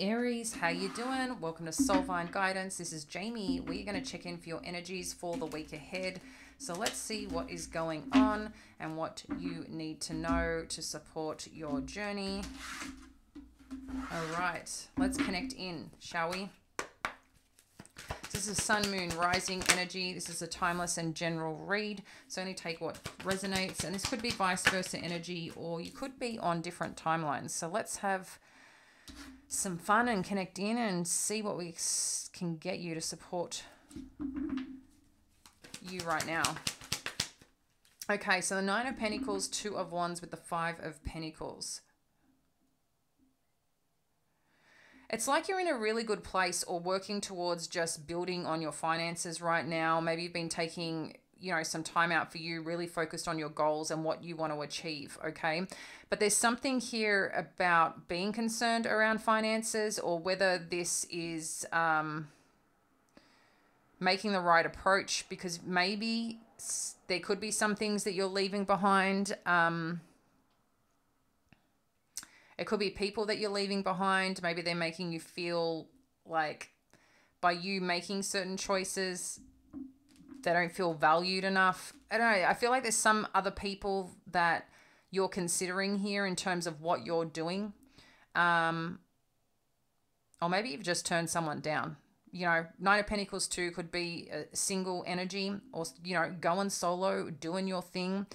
Aries, how you doing? Welcome to Soul Vine Guidance. This is Jaime. We're going to check in for your energies for the week ahead. So let's see what is going on and what you need to know to support your journey. All right, let's connect in, shall we? This is Sun, Moon, Rising energy. This is a timeless and general read. So only take what resonates. And this could be vice versa energy, or you could be on different timelines. So let's have some fun and connect in and see what we can get you to support you right now. Okay, so the Nine of Pentacles, Two of Wands with the Five of Pentacles. It's like you're in a really good place or working towards just building on your finances right now. Maybe you've been taking, you know, some time out for you, really focused on your goals and what you want to achieve, okay? But there's something here about being concerned around finances or whether this is um, making the right approach because maybe there could be some things that you're leaving behind. Um, it could be people that you're leaving behind. Maybe they're making you feel like by you making certain choices, they don't feel valued enough. I don't know. I feel like there's some other people that you're considering here in terms of what you're doing. Um, or maybe you've just turned someone down. You know, Nine of Pentacles 2 could be a single energy or, you know, going solo, doing your thing.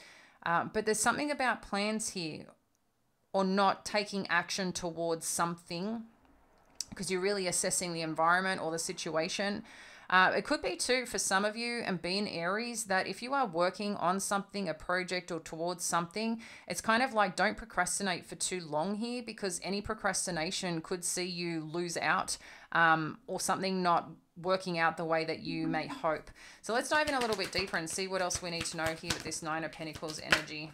Uh, but there's something about plans here or not taking action towards something because you're really assessing the environment or the situation. Uh, it could be too for some of you and being Aries that if you are working on something, a project or towards something, it's kind of like don't procrastinate for too long here because any procrastination could see you lose out um, or something not working out the way that you may hope. So let's dive in a little bit deeper and see what else we need to know here with this Nine of Pentacles energy.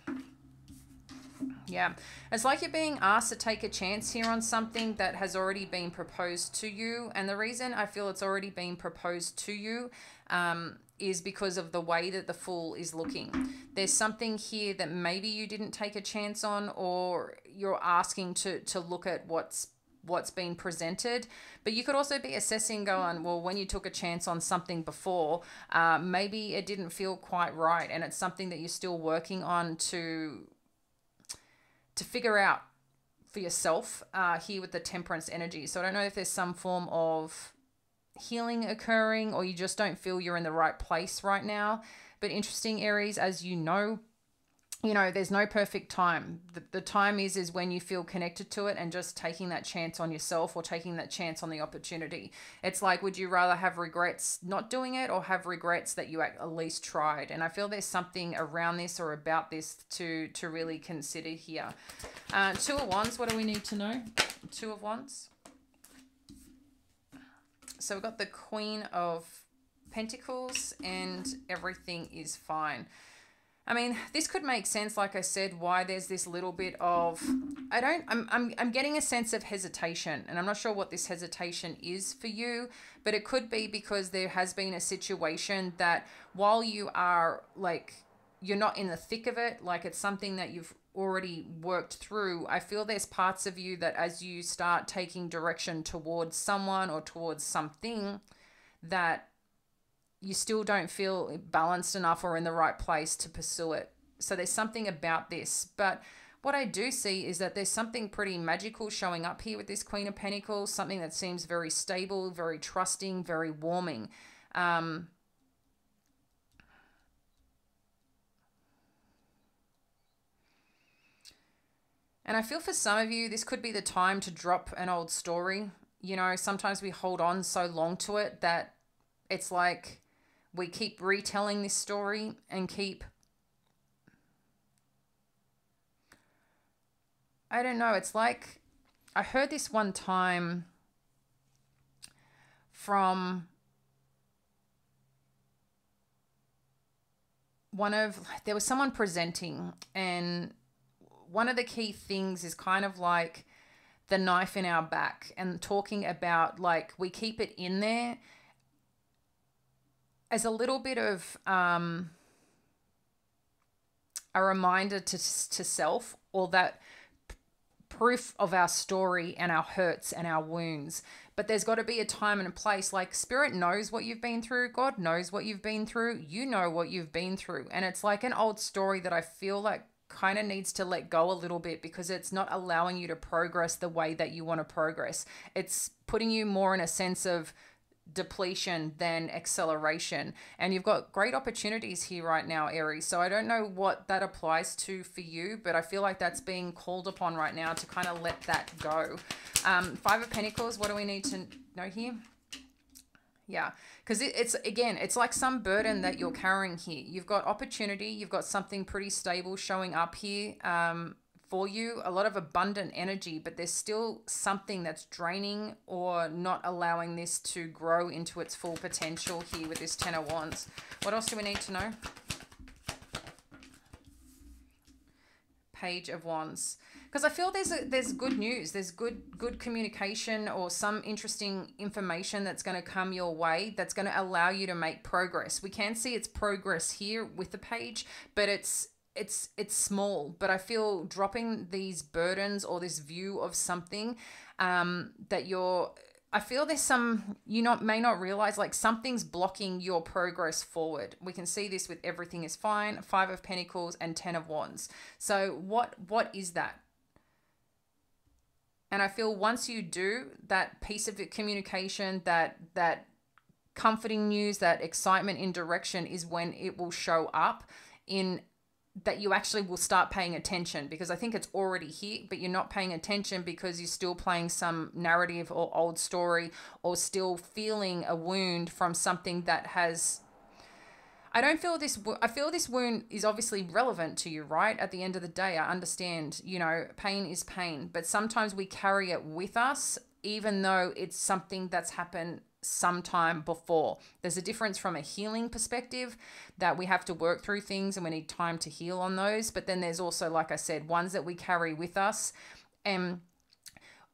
Yeah, it's like you're being asked to take a chance here on something that has already been proposed to you. And the reason I feel it's already been proposed to you um, is because of the way that the fool is looking. There's something here that maybe you didn't take a chance on, or you're asking to to look at what's what's been presented but you could also be assessing going well when you took a chance on something before uh, maybe it didn't feel quite right and it's something that you're still working on to to figure out for yourself uh, here with the temperance energy. So I don't know if there's some form of healing occurring or you just don't feel you're in the right place right now. But interesting, Aries, as you know, you know there's no perfect time. The, the time is is when you feel connected to it and just taking that chance on yourself or taking that chance on the opportunity. It's like would you rather have regrets not doing it or have regrets that you at least tried? And i feel there's something around this or about this to to really consider here. Uh, two of wands. What do we need to know? Two of wands. So we've got the queen of pentacles and everything is fine I mean, this could make sense, like I said, why there's this little bit of, I don't, I'm, I'm, I'm getting a sense of hesitation, and I'm not sure what this hesitation is for you, but it could be because there has been a situation that while you are like, you're not in the thick of it, like it's something that you've already worked through, I feel there's parts of you that as you start taking direction towards someone or towards something, that you still don't feel balanced enough or in the right place to pursue it. So there's something about this. But what I do see is that there's something pretty magical showing up here with this Queen of Pentacles, something that seems very stable, very trusting, very warming. Um, and I feel for some of you, this could be the time to drop an old story. You know, sometimes we hold on so long to it that it's like we keep retelling this story and keep I don't know, it's like I heard this one time from one of there was someone presenting and one of the key things is kind of like the knife in our back and talking about like we keep it in there as a little bit of um, a reminder to, to self or that proof of our story and our hurts and our wounds. But there's got to be a time and a place. Like Spirit knows what you've been through, God knows what you've been through, you know what you've been through. And it's like an old story that I feel like kind of needs to let go a little bit because it's not allowing you to progress the way that you want to progress. It's putting you more in a sense of depletion than acceleration. And you've got great opportunities here right now, Aries. So I don't know what that applies to for you, but I feel like that's being called upon right now to kind of let that go. Um, Five of Pentacles, what do we need to know here? Yeah, because it, it's again, it's like some burden that you're carrying here. You've got opportunity, you've got something pretty stable showing up here. Um, for you, a lot of abundant energy, but there's still something that's draining or not allowing this to grow into its full potential here with this Ten of Wands. What else do we need to know? Page of Wands. Because I feel there's a, there's good news, there's good good communication or some interesting information that's going to come your way that's going to allow you to make progress. We can see it's progress here with the page, but it's it's it's small but i feel dropping these burdens or this view of something um that you're i feel there's some you not may not realize like something's blocking your progress forward. We can see this with everything is fine five of pentacles and ten of wands. So what what is that? And i feel once you do that piece of communication that that comforting news that excitement in direction is when it will show up in that you actually will start paying attention because I think it's already here, but you're not paying attention because you're still playing some narrative or old story or still feeling a wound from something that has. I don't feel this. I feel this wound is obviously relevant to you, right? At the end of the day, I understand, you know, pain is pain, but sometimes we carry it with us, even though it's something that's happened sometime before. There's a difference from a healing perspective that we have to work through things and we need time to heal on those. But then there's also, like I said, ones that we carry with us and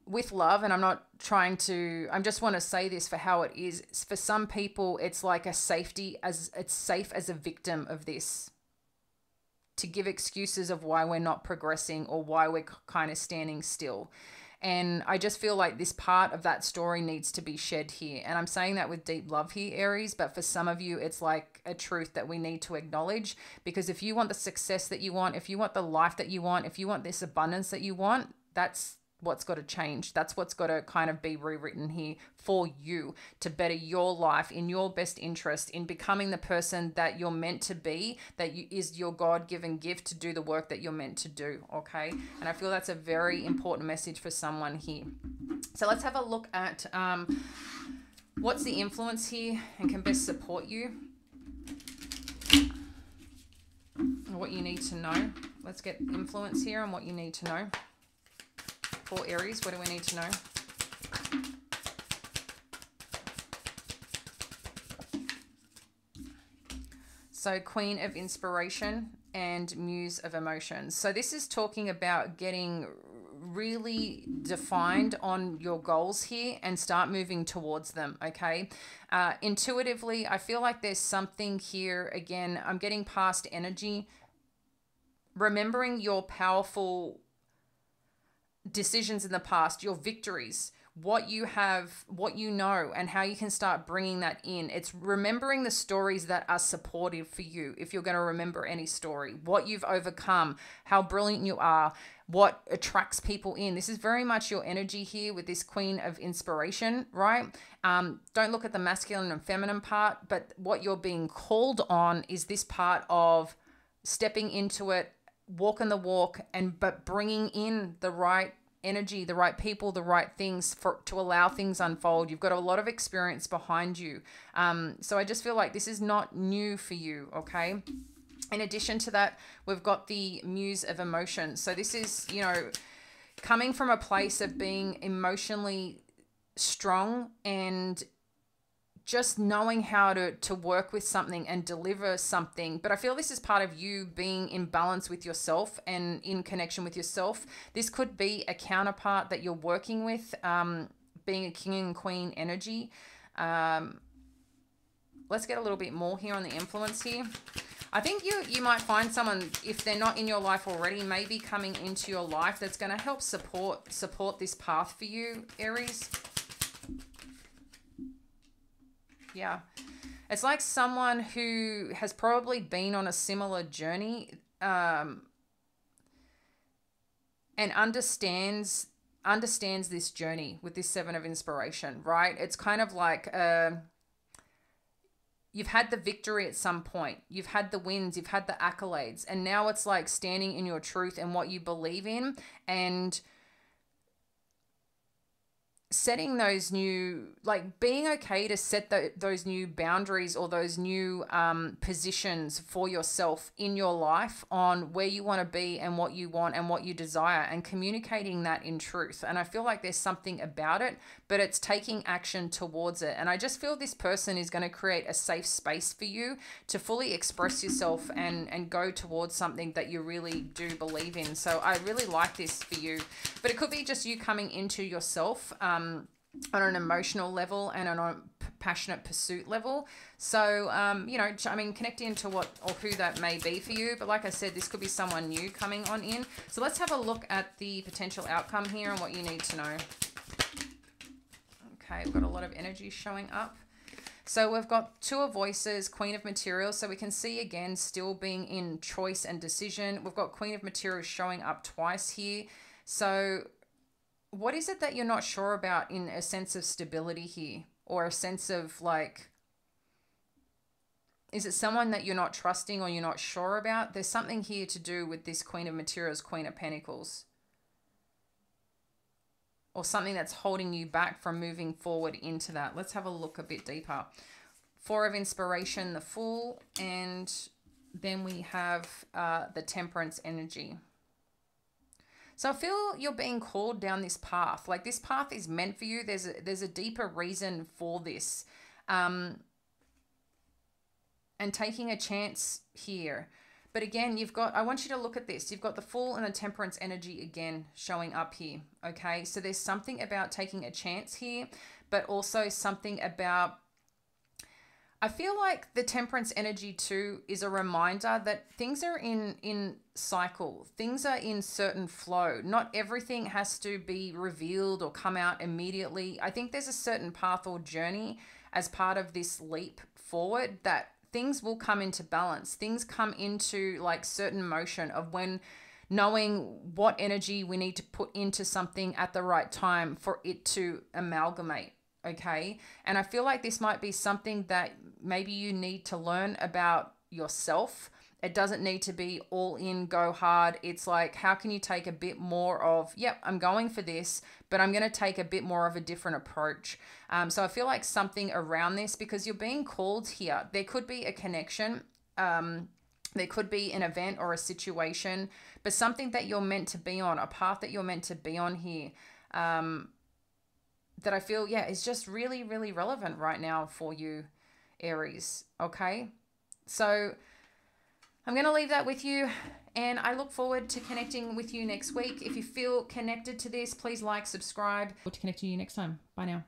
with love. And I'm not trying to, I just want to say this for how it is. For some people, it's like a safety as it's safe as a victim of this to give excuses of why we're not progressing or why we're kind of standing still. And I just feel like this part of that story needs to be shed here. And I'm saying that with deep love here, Aries, but for some of you, it's like a truth that we need to acknowledge. Because if you want the success that you want, if you want the life that you want, if you want this abundance that you want, that's what's got to change. That's what's got to kind of be rewritten here for you to better your life in your best interest in becoming the person that you're meant to be, that you, is your God given gift to do the work that you're meant to do. Okay. And I feel that's a very important message for someone here. So let's have a look at um, what's the influence here and can best support you. What you need to know. Let's get influence here and what you need to know for Aries? What do we need to know? So, Queen of Inspiration and Muse of Emotions. So, this is talking about getting really defined on your goals here and start moving towards them. Okay. Uh, intuitively, I feel like there's something here. Again, I'm getting past energy. Remembering your powerful decisions in the past, your victories, what you have, what you know, and how you can start bringing that in. It's remembering the stories that are supportive for you, if you're going to remember any story, what you've overcome, how brilliant you are, what attracts people in. This is very much your energy here with this queen of inspiration, right? Um, don't look at the masculine and feminine part, but what you're being called on is this part of stepping into it walking the walk and but bringing in the right energy the right people the right things for to allow things unfold. You've got a lot of experience behind you. Um, so i just feel like this is not new for you okay? In addition to that we've got the muse of emotion. So this is you know coming from a place of being emotionally strong and just knowing how to to work with something and deliver something. But i feel this is part of you being in balance with yourself and in connection with yourself. This could be a counterpart that you're working with um, being a king and queen energy. Um, let's get a little bit more here on the influence here. I think you you might find someone if they're not in your life already, maybe coming into your life that's going to help support support this path for you, Aries. Yeah. It's like someone who has probably been on a similar journey um, and understands understands this journey with this seven of inspiration, right? It's kind of like uh, you've had the victory at some point, you've had the wins, you've had the accolades, and now it's like standing in your truth and what you believe in and setting those new like being okay to set the, those new boundaries or those new um, positions for yourself in your life on where you want to be and what you want and what you desire and communicating that in truth. And i feel like there's something about it but it's taking action towards it. And i just feel this person is going to create a safe space for you to fully express yourself and and go towards something that you really do believe in. So i really like this for you. But it could be just you coming into yourself um, um, on an emotional level and on a passionate pursuit level. So, um, you know, I mean, connecting to what or who that may be for you. But like I said, this could be someone new coming on in. So let's have a look at the potential outcome here and what you need to know. Okay, we've got a lot of energy showing up. So we've got two of voices, queen of materials. So we can see again, still being in choice and decision. We've got queen of materials showing up twice here. So what is it that you're not sure about in a sense of stability here? Or a sense of like is it someone that you're not trusting or you're not sure about? There's something here to do with this queen of materials queen of pentacles. Or something that's holding you back from moving forward into that. Let's have a look a bit deeper. Four of inspiration the fool and then we have uh, the temperance energy so I feel you're being called down this path. Like this path is meant for you. There's a, there's a deeper reason for this. Um, and taking a chance here. But again, you've got, I want you to look at this. You've got the Fool and the Temperance energy again showing up here. Okay. So there's something about taking a chance here, but also something about I feel like the temperance energy too is a reminder that things are in in cycle. Things are in certain flow. Not everything has to be revealed or come out immediately. I think there's a certain path or journey as part of this leap forward that things will come into balance. Things come into like certain motion of when knowing what energy we need to put into something at the right time for it to amalgamate okay? And I feel like this might be something that maybe you need to learn about yourself. It doesn't need to be all in, go hard. It's like, how can you take a bit more of, yep, I'm going for this, but I'm going to take a bit more of a different approach. Um, so I feel like something around this because you're being called here. There could be a connection. Um, there could be an event or a situation, but something that you're meant to be on, a path that you're meant to be on here. Um, that I feel, yeah, is just really, really relevant right now for you, Aries. Okay. So I'm going to leave that with you. And I look forward to connecting with you next week. If you feel connected to this, please like, subscribe. To connect to you next time. Bye now.